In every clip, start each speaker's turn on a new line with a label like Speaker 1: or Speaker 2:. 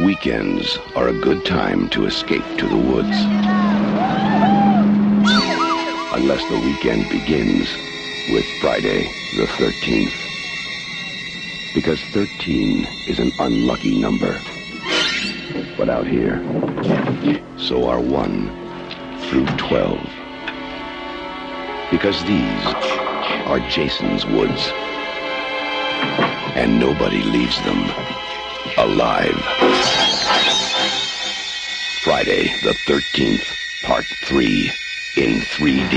Speaker 1: Weekends are a good time to escape to the woods. Unless the weekend begins with Friday the 13th. Because 13 is an unlucky number. But out here, so are 1 through 12. Because these are Jason's woods. And nobody leaves them alive. Friday the 13th, Part 3, in 3D.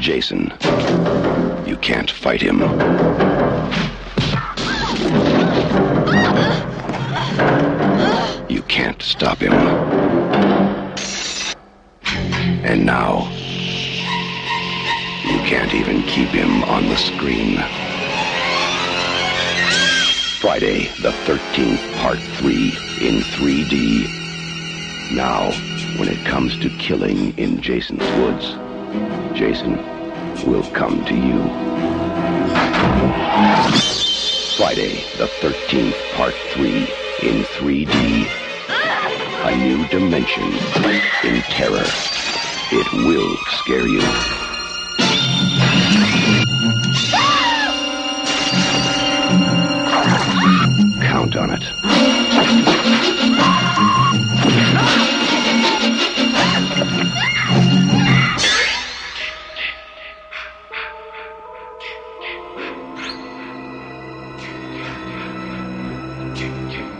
Speaker 1: Jason, you can't fight him. Stop him. And now, you can't even keep him on the screen. Friday the 13th, Part 3 in 3D. Now, when it comes to killing in Jason's woods, Jason will come to you. Friday the 13th, Part 3 in 3D. A new dimension in terror. It will scare you. Count on it.